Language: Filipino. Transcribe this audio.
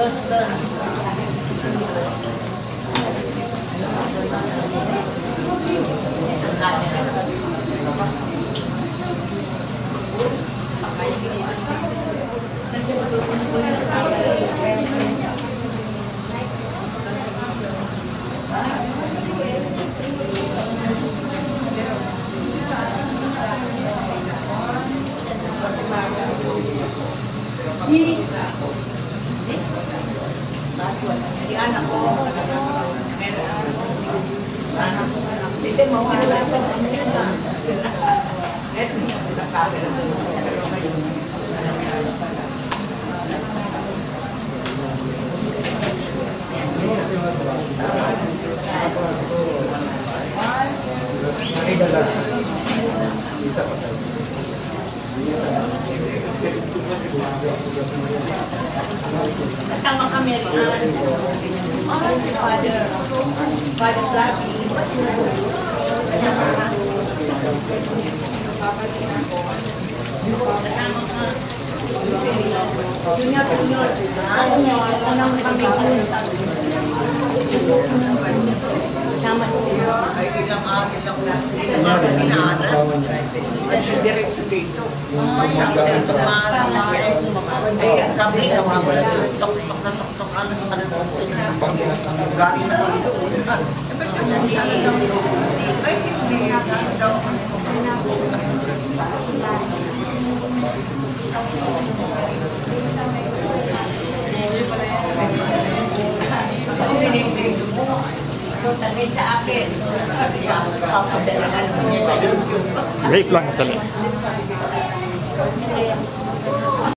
Terus, terus. Camera din. Los, los. Di anak ko. Hindi, mawala pa ang mga. Kasama kami at mga Father, Father Flappy. Kasama ka. Junior, junior. Ano nyo, anong kami dun sa Kasama sila. Ay, agil lang na. Inaanan. Ay, diretso dito. Dito, maaaral na siya. Ay, ang kami na wawala. Tok-tok na tok-tok. Alas pa na tok-tok. Galing na kami doon. Ba't yung nandito daw? Ay, hindi nga daw. Dahil sa akin. Papadala mo. Wait lang, dali.